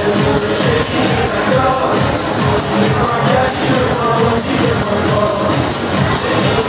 Thank you.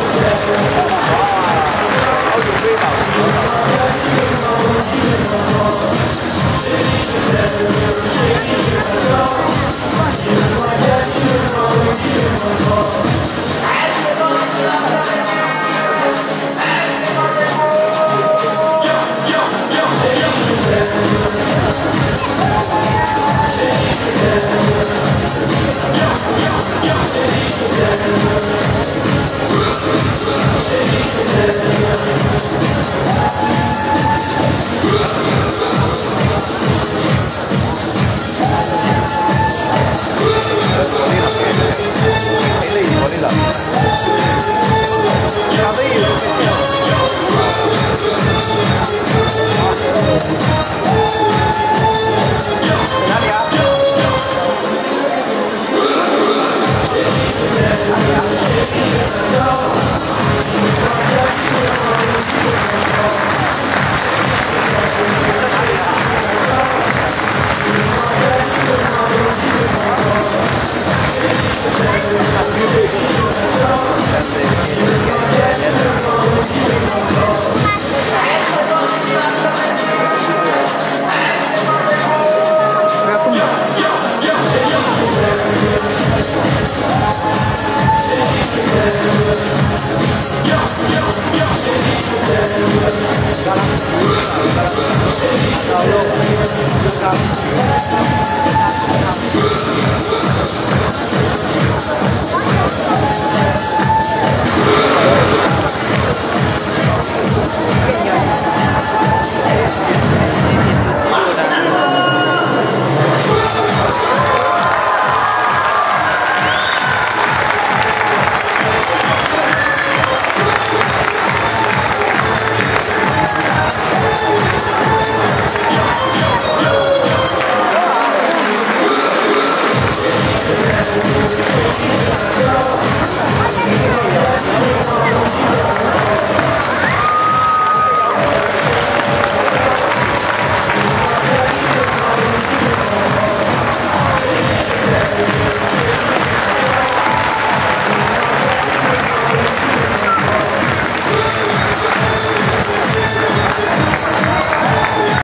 よ。